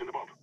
in the boat.